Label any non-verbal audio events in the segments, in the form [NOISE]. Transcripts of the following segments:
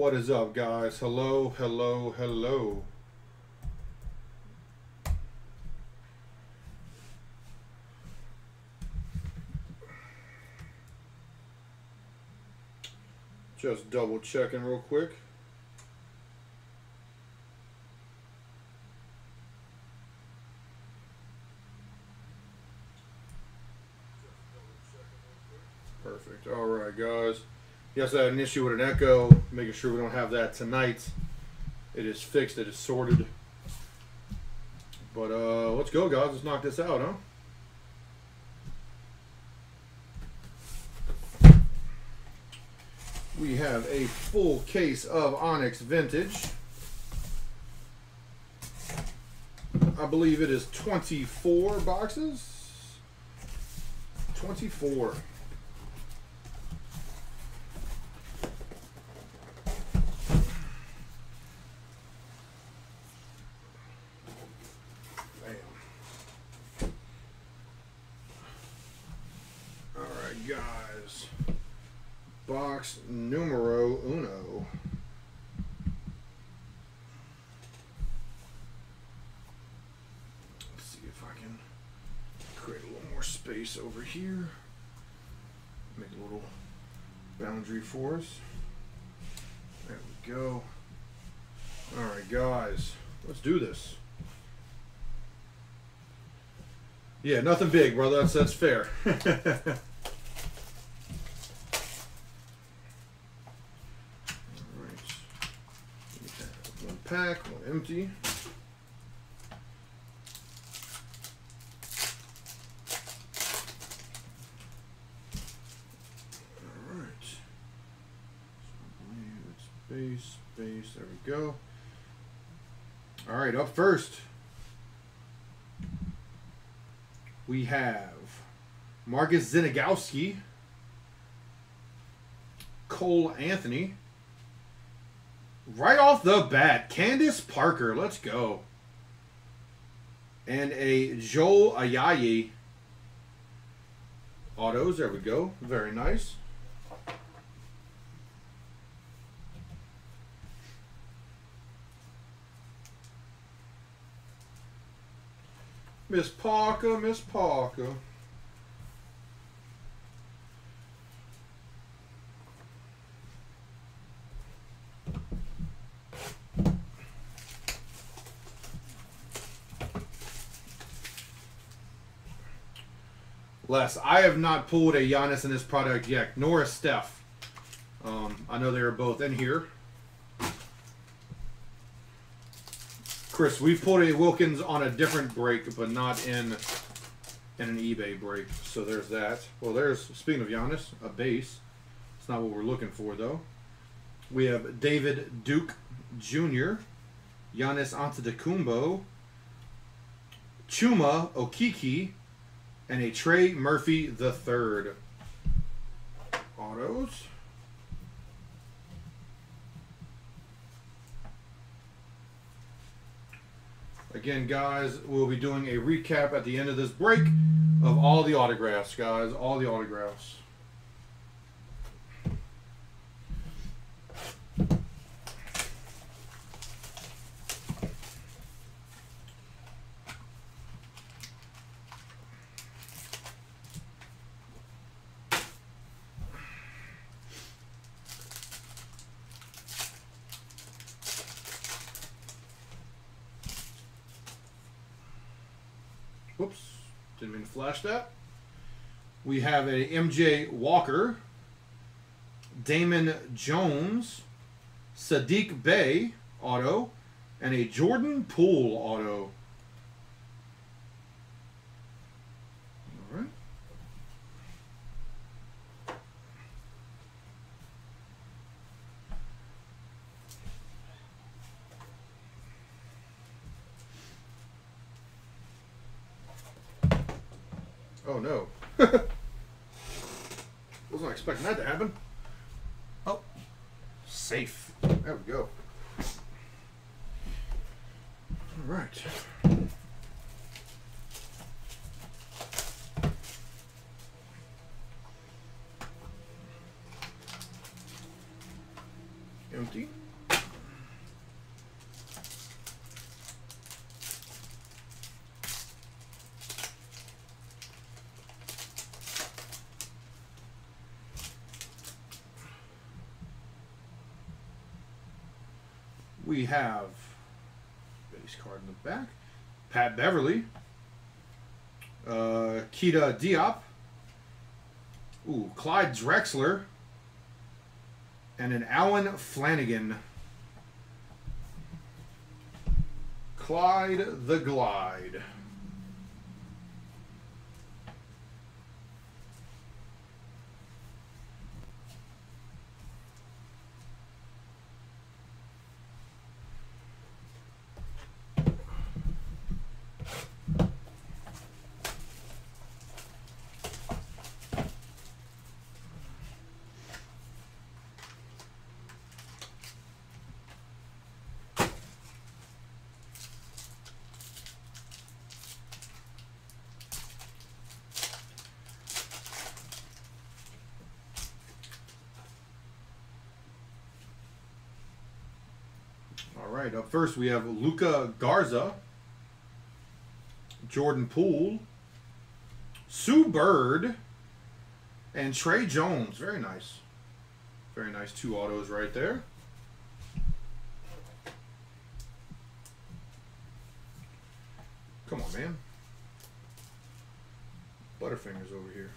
What is up, guys? Hello, hello, hello. Just double checking real quick. Perfect. All right, Yes, I had an issue with an echo. Making sure we don't have that tonight. It is fixed. It is sorted. But uh, let's go, guys. Let's knock this out, huh? We have a full case of Onyx Vintage. I believe it is 24 boxes. 24. Bam. All right, guys. Box numero uno. Let's see if I can create a little over here. Make a little boundary for us. There we go. All right, guys. Let's do this. Yeah, nothing big, brother. That's that's fair. [LAUGHS] Alright. One pack, one empty. Alright. So I believe it's base, there we go. Alright, up first. We have Marcus Zegarowski, Cole Anthony. Right off the bat, Candace Parker. Let's go. And a Joel Ayayi. Autos, there we go. Very nice. Miss Parker, Miss Parker. Les, I have not pulled a Giannis in this product yet, nor a Steph. Um, I know they are both in here. Chris, we pulled a Wilkins on a different break, but not in in an eBay break. So there's that. Well, there's speaking of Giannis, a base. It's not what we're looking for though. We have David Duke Jr., Giannis Antetokounmpo, Chuma Okeke, and a Trey Murphy the third. Autos. Again, guys, we'll be doing a recap at the end of this break of all the autographs, guys. All the autographs. We have a MJ Walker, Damon Jones, Saddiq Bey auto, and a Jordan Poole auto. All right. Oh no. [LAUGHS] Wasn't expecting that to happen. Oh, safe. There we go. All right. Empty. We have base card in the back. Pat Beverley. Uh, Keita Diop. Ooh, Clyde Drexler. And an Allen Flanigan. Clyde the Glide. All right, up first we have Luka Garza, Jordan Poole, Sue Bird, and Tre Jones. Very nice. Very nice two autos right there. Come on, man. Butterfingers over here.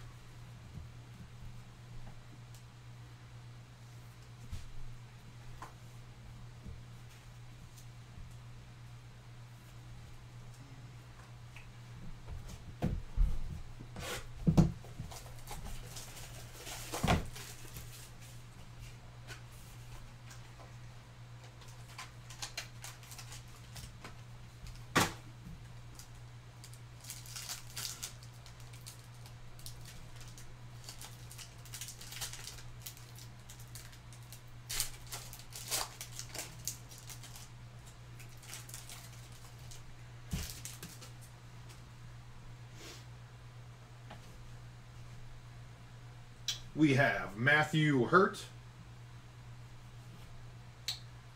We have Matthew Hurt,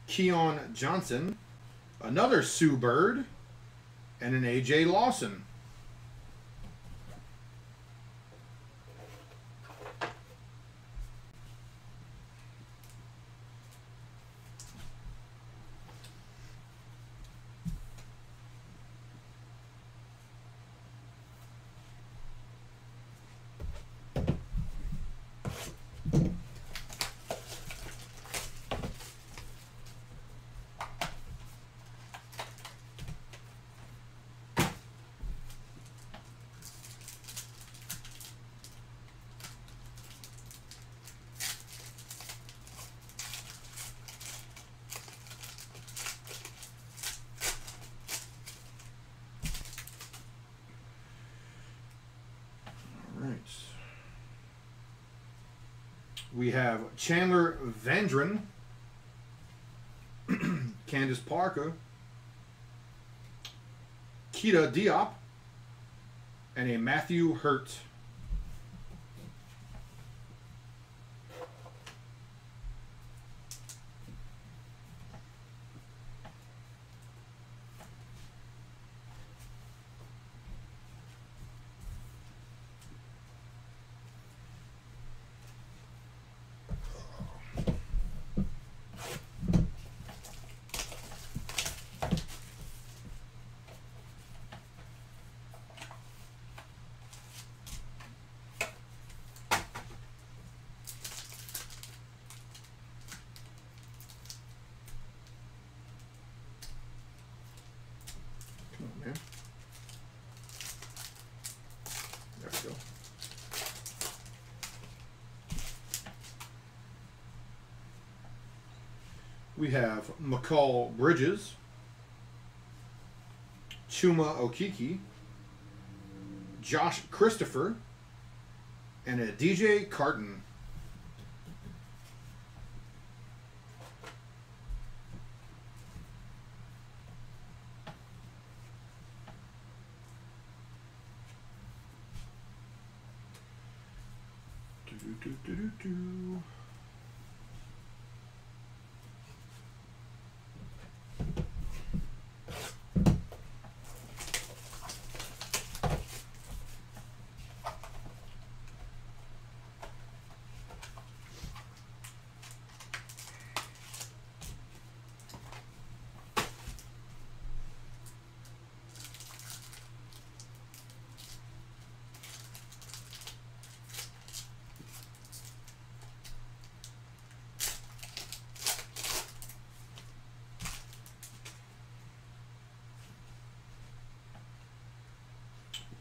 Keon Johnson, another Sue Bird, and an AJ Lawson. All right. We have Chandler Vandren, [CLEARS THROAT] Candace Parker, Keita Diop, and a Matthew Hurt. Come on, man. There we go. We have Mikal Bridges, Chuma Okeke, Josh Christopher, and a DJ Carton.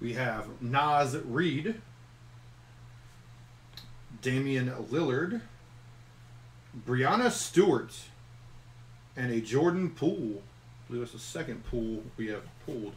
We have Naz Reid, Damian Lillard, Breanna Stewart, and a Jordan Poole. I believe it's the second pool we have pulled.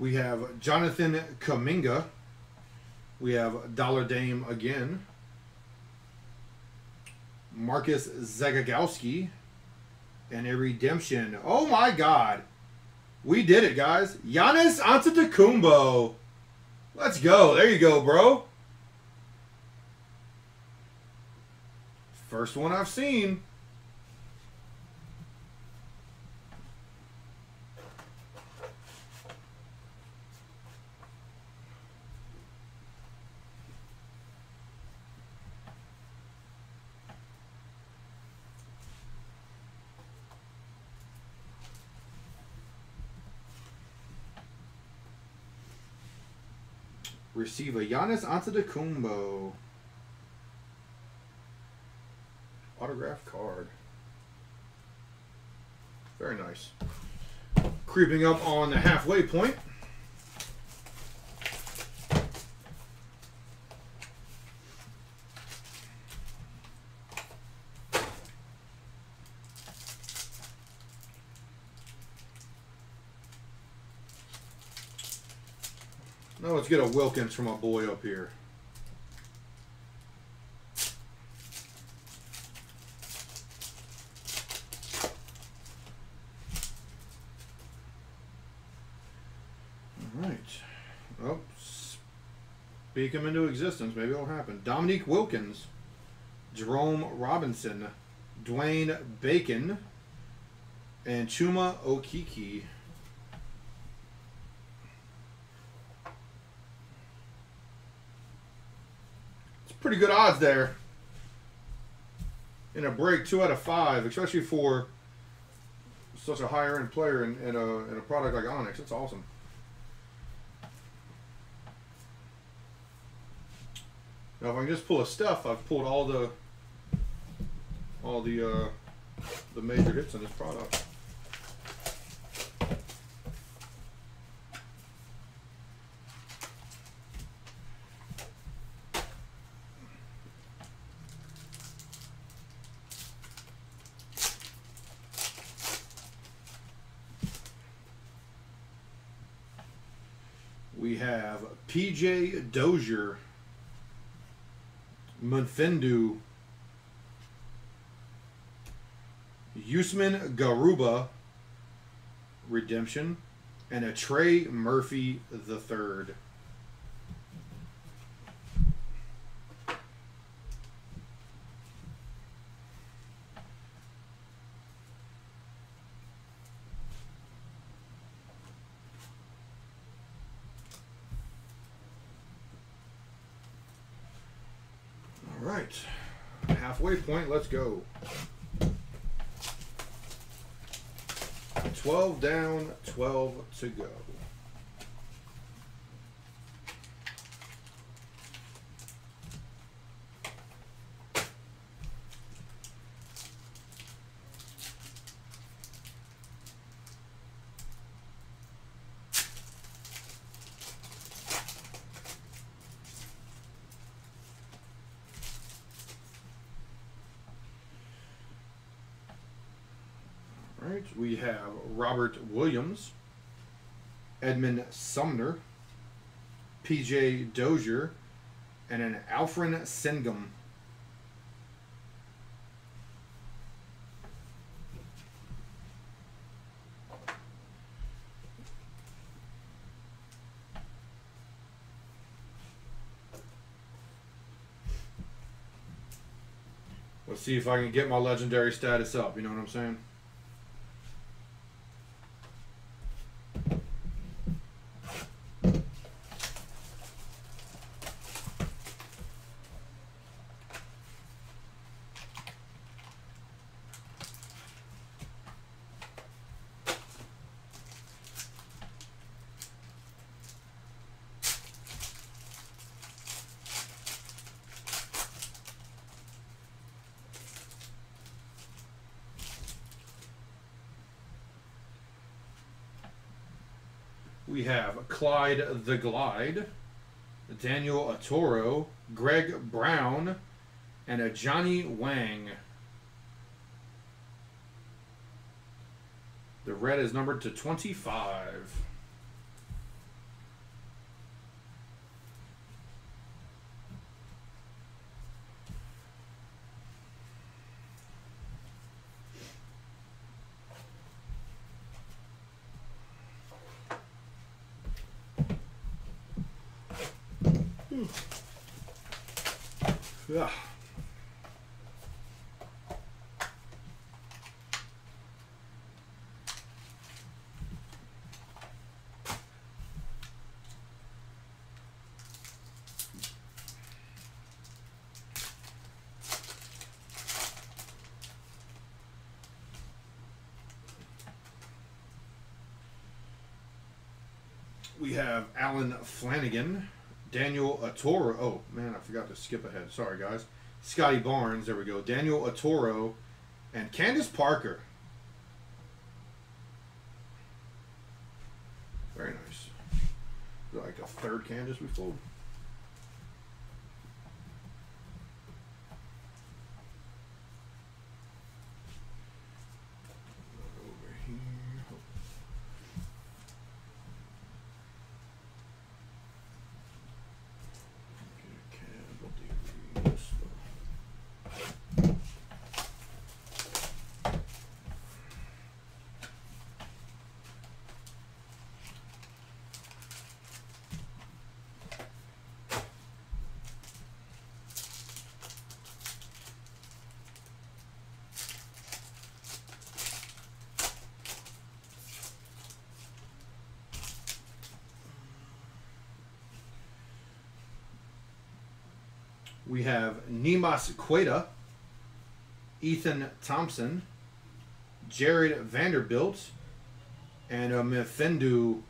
We have Jonathan Kuminga. We have Dollar Dame again. Marcus Zegarowski. And a redemption. Oh my god. We did it, guys. Giannis Antetokounmpo. Let's go. There you go, bro. First one I've seen. Receive a Giannis Antetokounmpo autograph card. Very nice. Creeping up on the halfway point. Get a Wilkins from my boy up here. All right. Oh, speak him into existence. Maybe it'll happen. Dominique Wilkins, Jerome Robinson, Dwayne Bacon, and Chuma Okeke. Pretty good odds there in a break, two out of five, especially for such a higher end player in, a, in a product like Onyx. It's awesome. Now, if I can just pull a Steph, I've pulled all the all the uh, the major hits in this product. Have PJ Dozier, Mfiondu, Usman Garuba, Redemption, and a Trey Murphy the third. All right, halfway point. Let's go. 12 down, 12 to go. We have Robert Williams, Edmond Sumner, PJ Dozier, and an Alperen Sengun. Let's see if I can get my legendary status up, you know what I'm saying? We have Clyde the Glide, Daniel Oturu, Greg Brown, and a Johnny Wang. The red is numbered to 25. We have Allen Flanigan, Daniel Oturu. Oh man, I forgot to skip ahead. Sorry guys. Scottie Barnes. There we go. Daniel Oturu, and Candace Parker. Very nice. Like a third Candace we pulled. Over here. Get a candle, these. We have Neemias Queta, Ethan Thompson, Jarred Vanderbilt, and Mfiondu.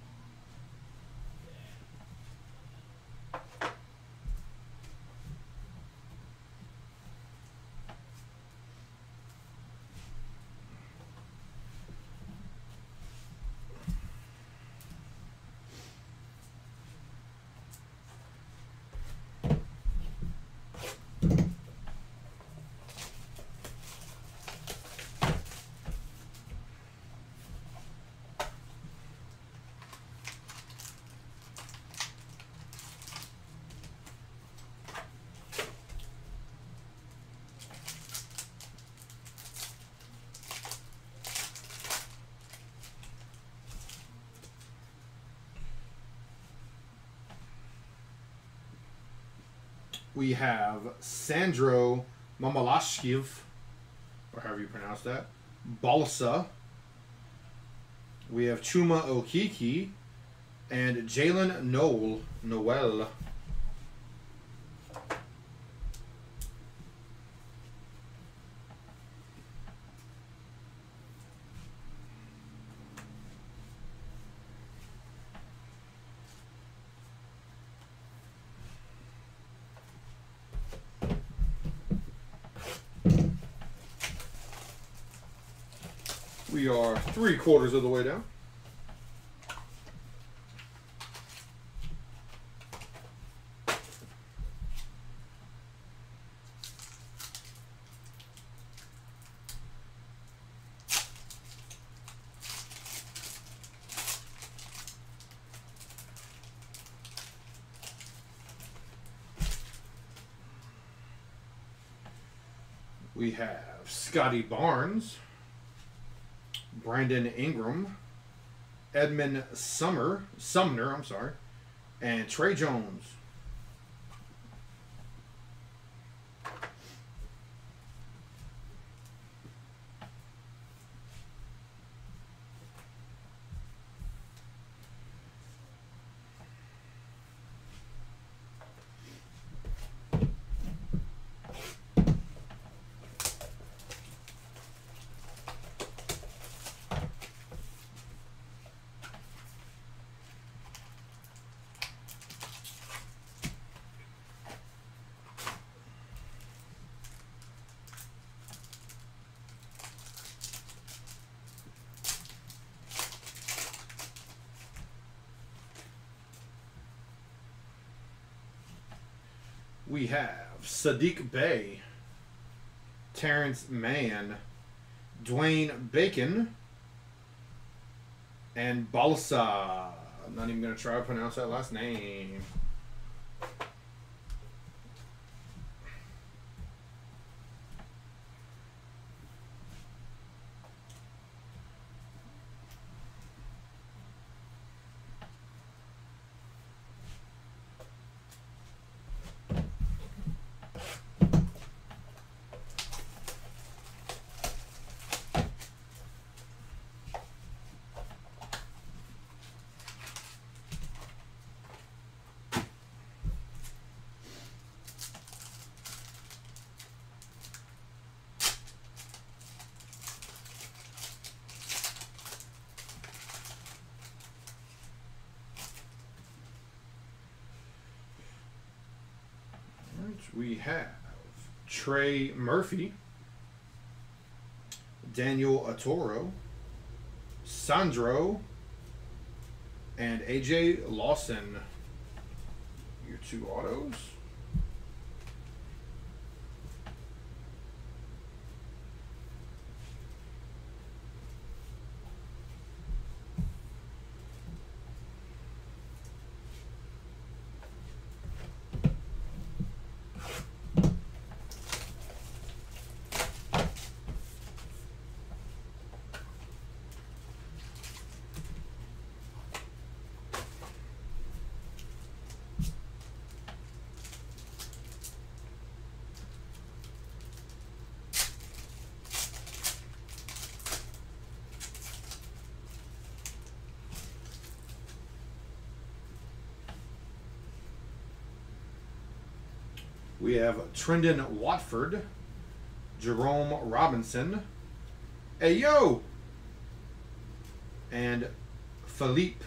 We have Sandro Mamalashkiv, or however you pronounce that, Balsa. We have Chuma Okeke and Jalen Noel Noel. We are three quarters of the way down. We have Scottie Barnes. Brandon Ingram, Edmond Summer, Sumner, I'm sorry, and Tre Jones. We have Saddiq Bey, Terance Mann, Dwayne Bacon, and Balsa. I'm not even going to try to pronounce that last name. we have Trey Murphy, Daniel Oturu, Sandro, and AJ Lawson. Your two autos. We have Trendon Watford, Jerome Robinson, Ayo, and Philippe.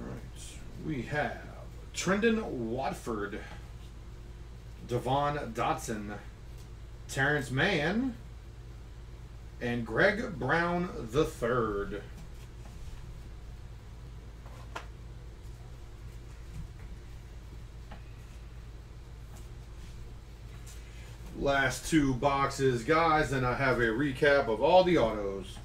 All right. We have Trendon Watford, Devon Dotson, Terance Mann, and Greg Brown the third. Last two boxes, guys, and I have a recap of all the autos.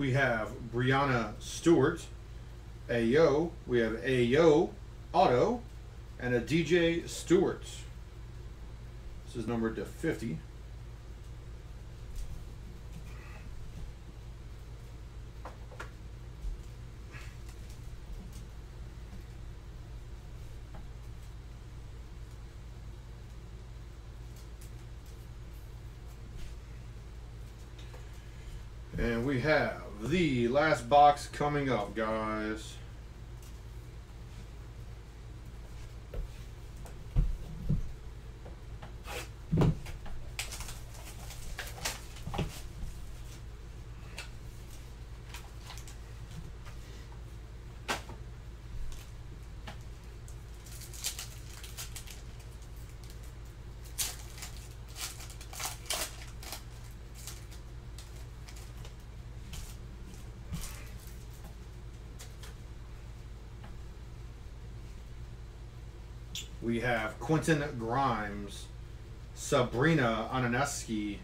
We have Breanna Stewart, Ayo. We have Ayo Auto, and a DJ Stewart. This is numbered to 50. And we have the last box coming up, guys. We have Quentin Grimes, Sabrina Ionescu,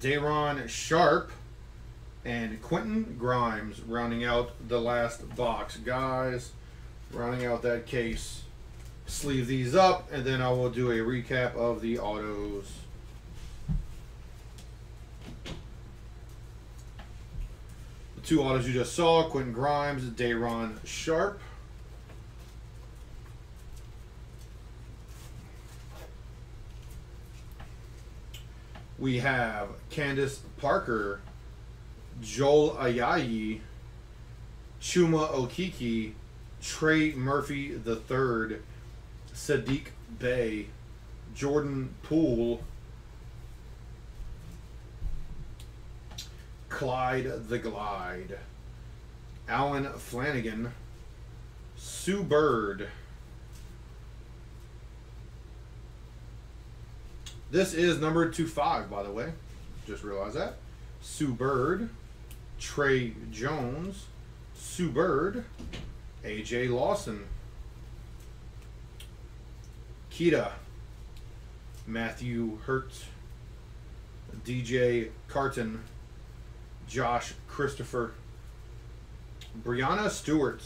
Day'Ron Sharpe, and Quentin Grimes rounding out the last box. Guys, rounding out that case. Sleeve these up, and then I will do a recap of the autos. The two autos you just saw, Quentin Grimes, Day'Ron Sharpe. We have Candace Parker, Joel Ayayi, Chuma Okeke, Trey Murphy III, Saddiq Bey, Jordan Poole, Clyde the Glide, Allen Flanigan, Sue Bird. This is numbered to five, by the way. Just realized that. Sue Bird, Tre Jones, Sue Bird, AJ Lawson, Kita, Matthew Hurt, DJ Carton, Josh Christopher, Breanna Stewart,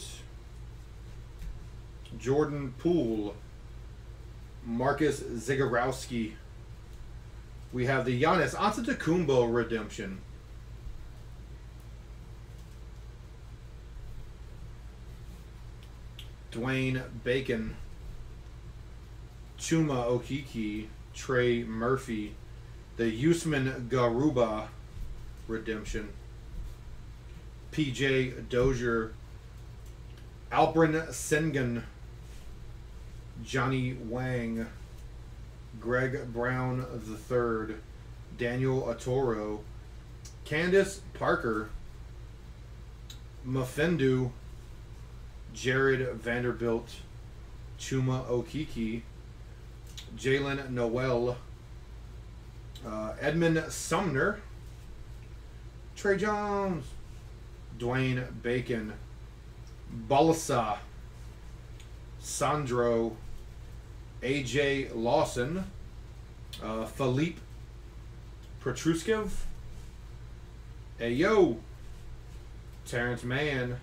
Jordan Poole, Marcus Zegarowski. We have the Giannis Antetokounmpo redemption. Dwayne Bacon, Chuma Okeke, Trey Murphy, the Usman Garuba redemption, PJ Dozier, Alperen Sengun, Johnny Wang, Greg Brown III, Daniel Oturu, Candace Parker, Mfiondu, Jarred Vanderbilt, Chuma Okeke, Jalen Noel, uh, Edmond Sumner, Tre Jones, Dwayne Bacon, Balsa, Sandro, AJ Lawson, uh, Philippe Petruskov, Ayo, Terance Mann,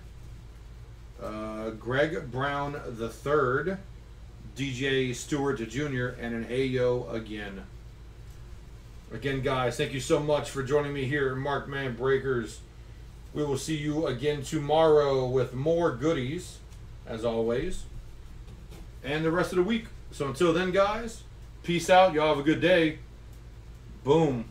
uh, Greg Brown the third, DJ Stewart Jr., and an Ayo again. Again, guys, thank you so much for joining me here at Markman Breakers. We will see you again tomorrow with more goodies, as always, and the rest of the week. So until then, guys, peace out. Y'all have a good day. Boom.